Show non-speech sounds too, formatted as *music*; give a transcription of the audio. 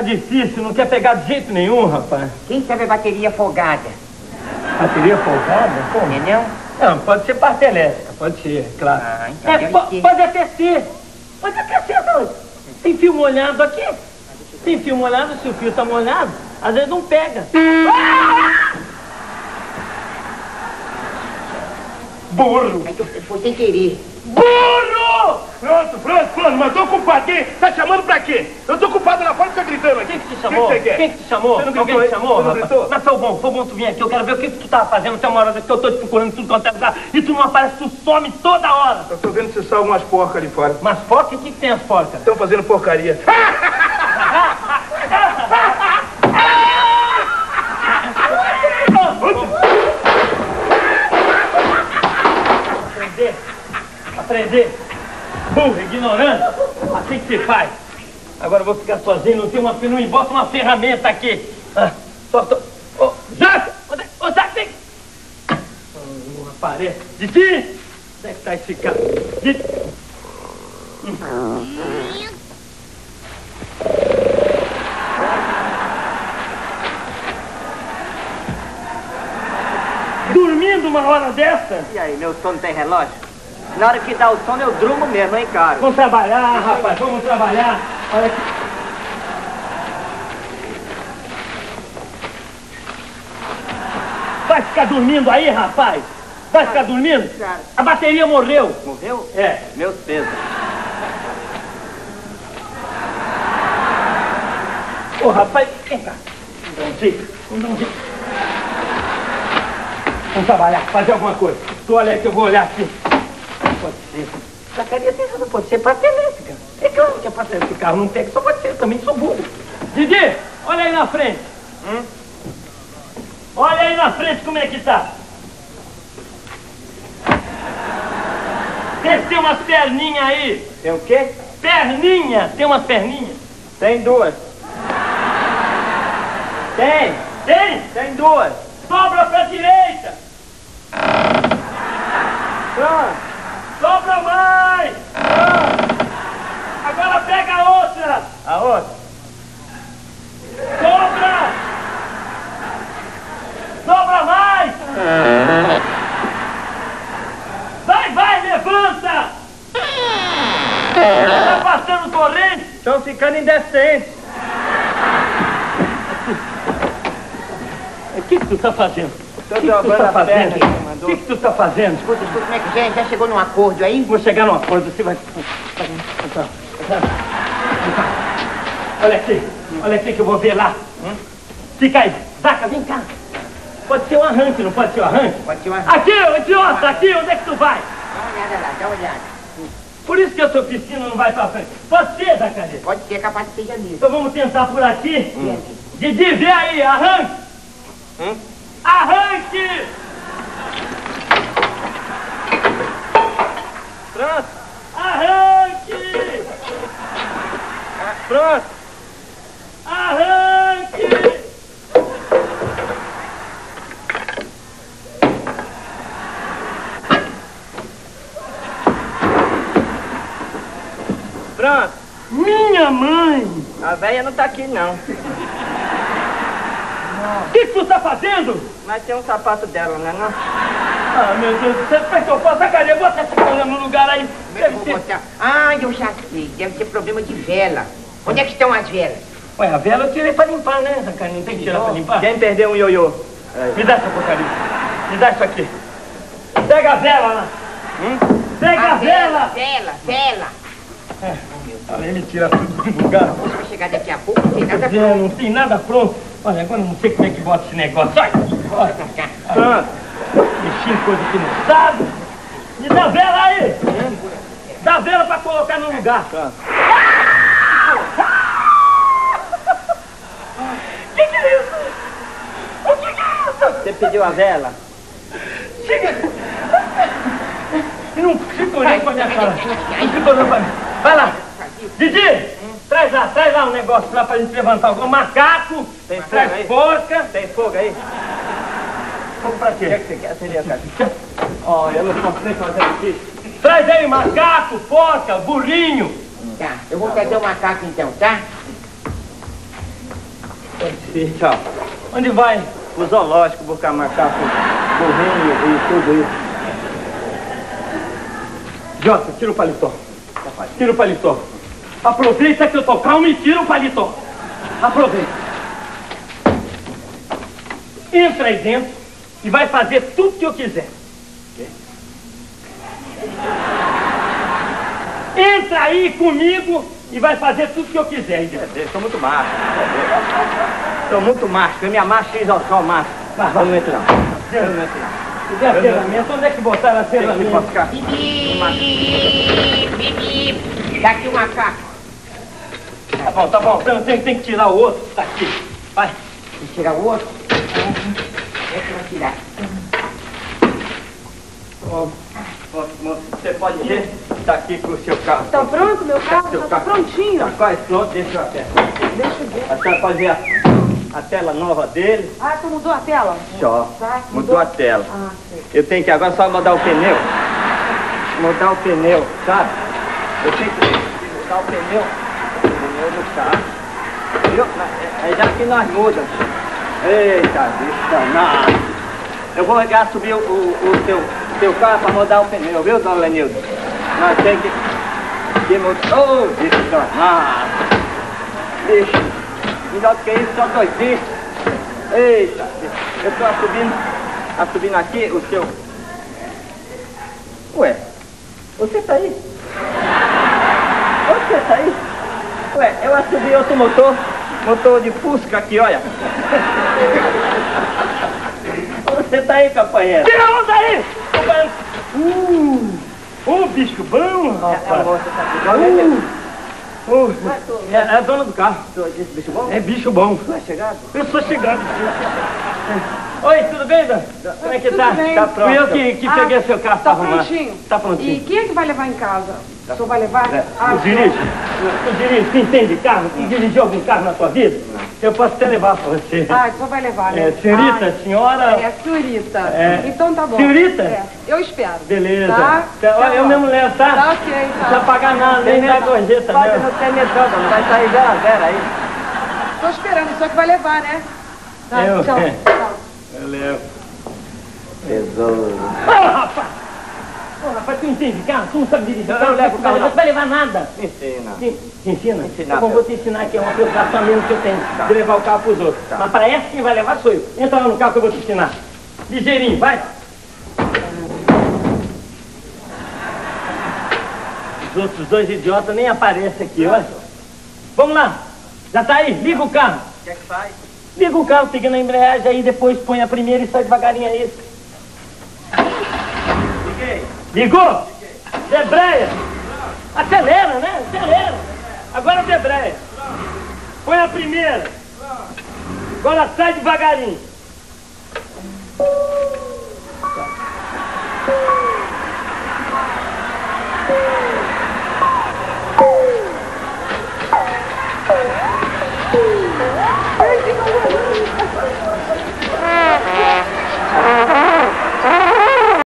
Tá difícil, não quer pegar de jeito nenhum, rapaz. Quem sabe a bateria folgada? Bateria folgada? Como? Entendeu? Não, pode ser parte elétrica, pode ser, claro. Ah, então é, po- ser. pode até ser. Pode até ser, doido. Tem fio molhado aqui. Tem fio molhado, se o fio tá molhado, às vezes não pega. Burro! É que foi sem querer. Burro! Pronto, pronto, pronto, mas tô ocupado. Quem? Tá chamando pra quê? Eu tô ocupado lá fora, fica gritando aqui. Quem que te chamou? O que quer? Quem que te chamou? Você não Alguém gritou te aí? chamou, Você não gritou? Mas foi bom, foi bom tu vir aqui. Eu quero ver o que, que tu tava fazendo até uma hora que eu tô te procurando tudo quanto é lugar. E tu não aparece, tu some toda hora. Eu tô vendo se sai algumas porcas ali fora. Mas foca, o que, que tem as porcas? Estão fazendo porcaria. *laughs* Aprender. Aprender. Burro, ignorante. Assim que se faz. Agora eu vou ficar sozinho, não tem uma não bota uma ferramenta aqui. Ah, só tô. Ô, é- Ô, Jaca, tem. Ah, Não aparece. Didi! Onde é que tá esse cara? Didi! Dormindo uma hora dessa? E aí, meu sono tem relógio? Na hora que dá o sono, eu durmo mesmo, hein, cara? Vamos trabalhar, rapaz, vamos trabalhar. Olha aqui. Vai ficar dormindo aí, rapaz? Vai ficar dormindo? A bateria morreu. Morreu? É. Meus pesos. Ô, rapaz, vem cá. Vamos dar um jeito, vamos dar um jeito. Vamos trabalhar, fazer alguma coisa. Tu olha aí que eu vou olhar aqui. Não pode ser. Zacaria tem razão, pode ser parte elétrica. É claro que parte elétrica. Esse carro não pega, só pode ser, também sou burro. Didi, olha aí na frente. Hum? Olha aí na frente como é que tá. Tem umas perninhas aí. Tem o quê? Perninha, tem umas perninhas. Tem duas. Tem! Tem? Tem duas! Sobra pra direita! Pronto! Mais! Agora pega a outra! A outra? Sobra! Sobra mais! Vai, vai, levanta! Tá passando corrente? Estão ficando indecentes. O que, que tu tá fazendo? Tô O que, dobrando tá a perna você O que, que tu tá fazendo? Escuta, escuta, como é que já, já chegou num acordo aí? Vou chegar num acordo, você vai. Olha aqui, olha aqui que eu vou ver lá. Fica aí, Zaca, vem cá. Pode ser um arranque, não pode ser um arranque? Pode ser uma... Aqui, ô idiota, aqui, onde é que tu vai? Dá uma olhada lá, dá uma olhada. Por isso que a tua piscina não vai pra frente. Pode ser, Zacaria. Pode ser capaz que seja mesmo. Então vamos tentar por aqui. Aqui? Didi, vê aí, arranque. Arranque! Pronto! Arranque! Pronto! Arranque! Pronto! Minha mãe! A velha não tá aqui, não. O que, que tu tá fazendo? Mas tem um sapato dela, né, não? Ah, meu Deus do céu, como é que eu faço? Essa coisa no lugar aí. Como é que eu vou botar? Ah, eu já sei. Deve ser problema de vela. Onde é que estão as velas? Ué, a vela eu tirei pra limpar, né, Zacaria? Não tem que tirar pra limpar? Quem perdeu um ioiô? Me dá essa porcaria. Me dá isso aqui. Pega a vela lá. Pega a, vela. Vela, vela. Aí ele tira tudo do lugar. Você vai chegar daqui a pouco, não tem nada É, não tem nada pronto. Olha, agora eu não sei como é que bota esse negócio. Sai! Olha, pra Mexi em coisa que não sabe. Me dá vela aí. Dá vela pra colocar no lugar. *laughs* Que que é isso? O que que é isso? Você pediu a vela? Chega! Não fica olhando pra minha cara. Não fica olhando pra mim. Vai lá. Didi, traz lá, traz lá um negócio lá pra gente levantar. Um macaco, Tem fogo traz aí? porca. Tem fogo aí? Fogo pra O que é quê? que você quer? Seria, cara? *laughs* Ó, eu não posso nem fazer isso. Traz aí macaco, porca, burrinho. Tá, eu vou trazer o macaco então, tá? ser. Tchau. Onde vai? O zoológico buscar macaco, burrinho e tudo isso. Jota, tira o paletó. Tira o paletó. Aproveita que eu tô calmo e tira o paletó. Aproveita. Entra aí dentro e vai fazer tudo que eu quiser. Entra aí comigo e vai fazer tudo que eu quiser. Eu sou muito macho. Sou muito macho. Eu me amacho e só sou macho. Mas não entro não. Eu não entro não. Cadê a ferramenta? Onde é que botaram a Tem que ferramenta? ficar. Bibi, bibi. Daqui o macaco. Tá bom, tá bom. Tem, tem, tem que tirar o outro. Tá aqui. Vai. Vou tirar o outro. É que eu tirar. Ó, ó, moço, Você pode ver? Tá aqui com o seu carro. Tá pronto, meu carro? Seu Já tá carro. prontinho. Tá quase pronto, deixa eu até. Deixa eu ver. A senhora pode ver a, a tela nova dele. Ah, tu mudou a tela? Só. Tá, Mudou a tela. Ah, sei. Eu tenho que agora só mudar o pneu. Mudar o pneu, sabe? Eu tenho que mudar o pneu. O pneu do carro. Viu? É já que nós mudamos. Eita, bicho danado. Eu vou já subir o, o, o seu, seu carro para mudar o pneu, viu, dona Lenilda? Nós temos que, que. Ô, bicho danado. Bicho, melhor do que isso, só dois bichos. Eita, bicho. eu estou subindo, a subindo aqui o seu. Ué, você tá aí? Você tá aí? Ué, eu assubi outro motor, motor de Fusca aqui, olha. Você tá aí, companheiro? Tira a onda aí! Uh! Ô, bicho bom, É, a rapaz. Olha aí, Uh, é, é a dona do carro. tô- disse, bicho bom? É bicho bom. Vai chegar? Eu sou chegando. *laughs* Oi, tudo bem, Dan? Como é que tá? Tudo bem. Tá pronto. Fui eu que, que Ah, peguei seu carro Tá pra arrumar. prontinho? Tá E prontinho. quem é que vai levar em casa? O senhor vai levar? Ah, Tu dirige? Tu dirige? Tu entende carro? Tu dirigiu algum carro na tua vida? Eu posso até levar pra você. Ah, o senhor vai levar, né? É, senhorita, Ah, senhora... É, senhorita. É. Então tá bom. Senhorita? É, eu espero. Beleza. Tá? Tá, olha, eu mesmo levo, tá? Tá ok, Não tá. precisa pagar nada, nem dá gorjeta Pode mesmo. não ter medo, não vai sair zero a zero aí. Tô esperando, o senhor que vai levar, né? Tá, Eu- tchau. é. *laughs* Eu levo. Tesouro. Ô, rapaz! Ô, rapaz, tu entende carro? Tu não sabe dirigir Eu carro? não levo tu carro, não. vai levar nada. Ensina. Te, te ensina? Ensinar, Então, vou te ensinar que é uma preocupação mesmo que eu tenho, Tá. de levar o carro pros outros. Mas para essa quem vai levar sou eu. Entra lá no carro que eu vou te ensinar. Ligeirinho, vai. Os outros dois idiotas nem aparecem aqui, olha. Vamos lá. Já tá aí? Liga o carro. O que é que faz? Liga o carro pegando a embreagem, aí depois põe a primeira e sai devagarinho a extra. Liguei. Ligou? Liguei. Debreia. Acelera, né? Acelera. Agora debreia. Põe a primeira. Agora sai devagarinho.